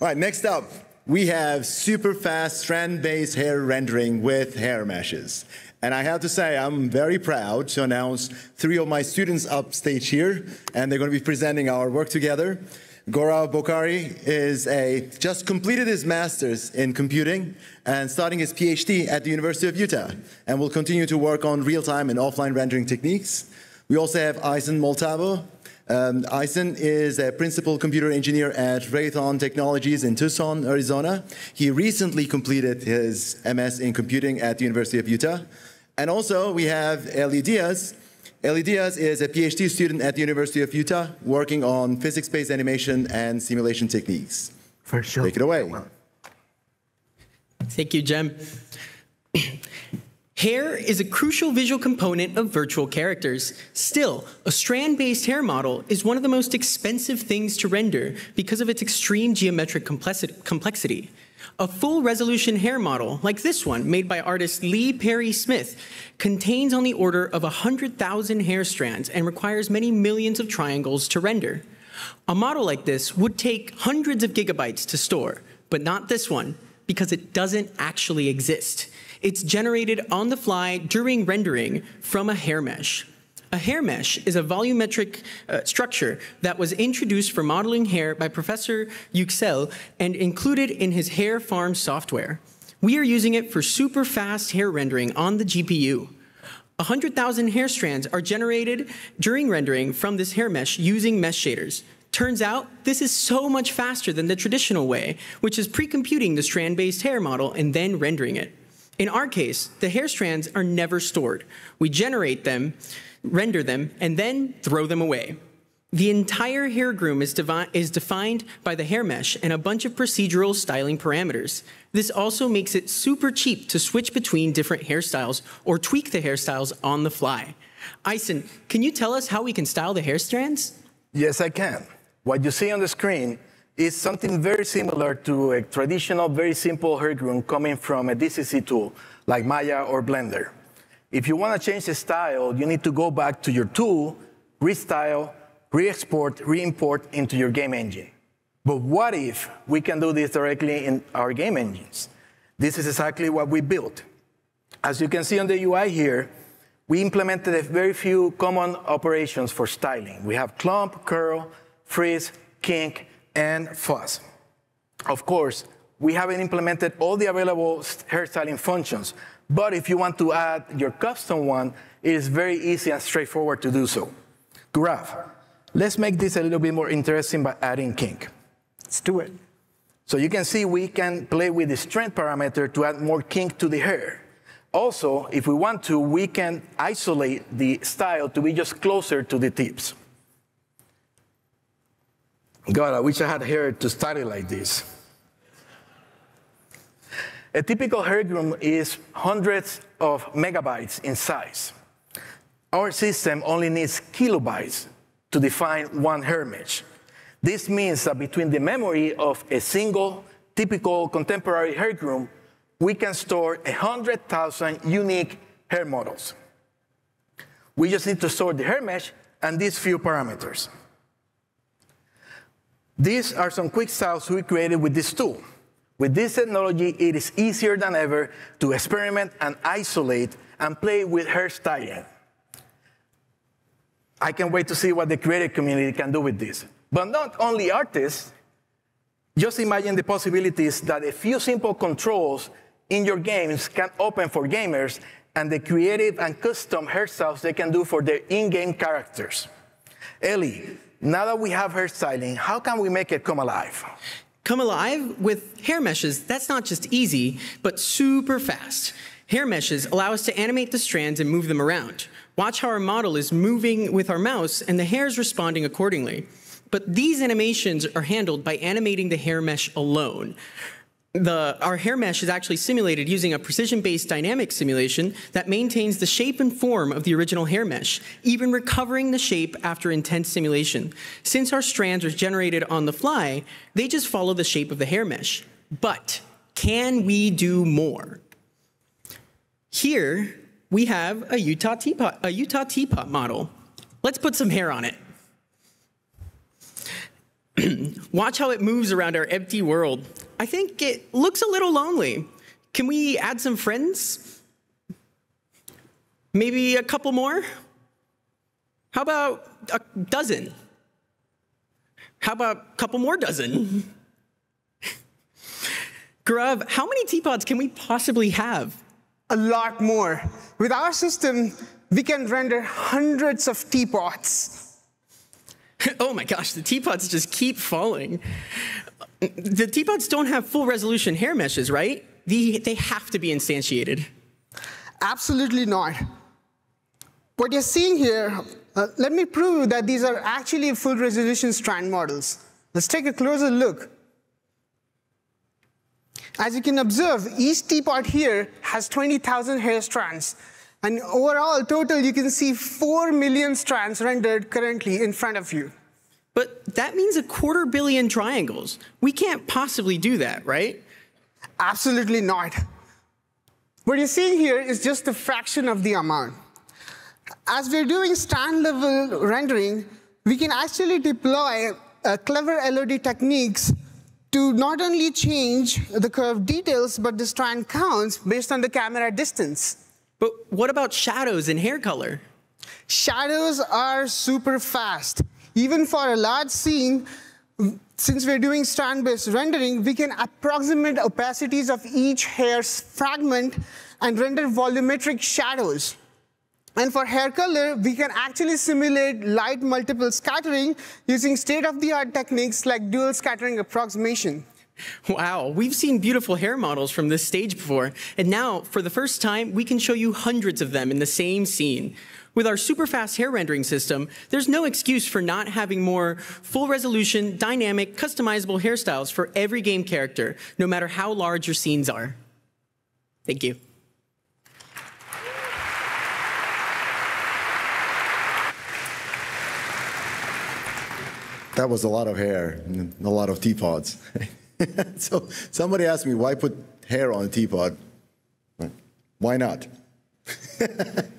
All right, next up, we have super fast strand-based hair rendering with hair meshes. And I have to say, I'm very proud to announce three of my students upstage here, and they're going to be presenting our work together. Gaurav Bhokare is a just completed his master's in computing and starting his PhD at the University of Utah, and will continue to work on real-time and offline rendering techniques. We also have Eisen Montalvo. Um, Eisen is a principal computer engineer at Raytheon Technologies in Tucson, Arizona. He recently completed his MS in computing at the University of Utah. And also we have Eli Diaz. Eli Diaz is a PhD student at the University of Utah working on physics-based animation and simulation techniques. For sure. Take it away. Thank you, Cem. Hair is a crucial visual component of virtual characters. Still, a strand-based hair model is one of the most expensive things to render because of its extreme geometric complexity. A full resolution hair model, like this one, made by artist Lee Perry Smith, contains on the order of 100,000 hair strands and requires many millions of triangles to render. A model like this would take hundreds of gigabytes to store, but not this one, because it doesn't actually exist. It's generated on the fly during rendering from a hair mesh. A hair mesh is a volumetric uh, structure that was introduced for modeling hair by Professor Yüksel and included in his hair farm software. We are using it for super fast hair rendering on the GPU. 100,000 hair strands are generated during rendering from this hair mesh using mesh shaders. Turns out, this is so much faster than the traditional way, which is pre-computing the strand-based hair model and then rendering it. In our case, the hair strands are never stored. We generate them render them, and then throw them away. The entire hair groom is, is, defined by the hair mesh and a bunch of procedural styling parameters. This also makes it super cheap to switch between different hairstyles or tweak the hairstyles on the fly. Eisen, can you tell us how we can style the hair strands? Yes, I can. What you see on the screen is something very similar to a traditional, very simple hair groom coming from a DCC tool like Maya or Blender. If you want to change the style, you need to go back to your tool, restyle, re-export, re-import into your game engine. But what if we can do this directly in our game engines? This is exactly what we built. As you can see on the UI here, we implemented a very few common operations for styling. We have clump, curl, freeze, kink, and fuzz. Of course, we haven't implemented all the available hairstyling functions, but if you want to add your custom one, it is very easy and straightforward to do so. Gaurav. Let's make this a little bit more interesting by adding kink. Let's do it. So you can see we can play with the strength parameter to add more kink to the hair. Also, if we want to, we can isolate the style to be just closer to the tips. God, I wish I had hair to study like this. A typical hair groom is hundreds of megabytes in size. Our system only needs kilobytes to define one hair mesh. This means that between the memory of a single typical contemporary hair groom, we can store 100,000 unique hair models. We just need to store the hair mesh and these few parameters. These are some quick styles we created with this tool. With this technology, it is easier than ever to experiment and isolate and play with hairstyling. I can't wait to see what the creative community can do with this. But not only artists, just imagine the possibilities that a few simple controls in your games can open for gamers and the creative and custom hairstyles they can do for their in-game characters. Eli, now that we have hairstyling, how can we make it come alive? come alive with hair meshes. That's not just easy, but super fast. Hair meshes allow us to animate the strands and move them around. Watch how our model is moving with our mouse and the hair is responding accordingly. But these animations are handled by animating the hair mesh alone the, our hair mesh is actually simulated using a position-based dynamic simulation that maintains the shape and form of the original hair mesh, even recovering the shape after intense simulation. Since our strands are generated on the fly, they just follow the shape of the hair mesh. But can we do more? Here, we have a Utah teapot, a Utah teapot model. Let's put some hair on it. Watch how it moves around our empty world. I think it looks a little lonely. Can we add some friends? Maybe a couple more? How about a dozen? How about a couple more dozen? Gaurav, how many teapots can we possibly have? A lot more. With our system, we can render hundreds of teapots. oh my gosh, the teapots just keep falling. The teapots don't have full resolution hair meshes, right? They, they have to be instantiated. Absolutely not. What you're seeing here, uh, let me prove that these are actually full resolution strand models. Let's take a closer look. As you can observe, each teapot here has 20,000 hair strands. And overall, total, you can see 4 million strands rendered currently in front of you. But that means a quarter billion triangles. We can't possibly do that, right? Absolutely not. What you're seeing here is just a fraction of the amount. As we're doing strand level rendering, we can actually deploy uh, clever LOD techniques to not only change the curve details, but the strand counts based on the camera distance. But what about shadows and hair color? Shadows are super fast. Even for a large scene, since we're doing strand-based rendering, we can approximate opacities of each hair's fragment and render volumetric shadows. And for hair color, we can actually simulate light multiple scattering using state-of-the-art techniques like dual scattering approximation. Wow, we've seen beautiful hair models from this stage before, and now, for the first time, we can show you hundreds of them in the same scene. With our super fast hair rendering system, there's no excuse for not having more full resolution, dynamic, customizable hairstyles for every game character, no matter how large your scenes are. Thank you. That was a lot of hair and a lot of teapots. so somebody asked me, why put hair on a teapot? Why not?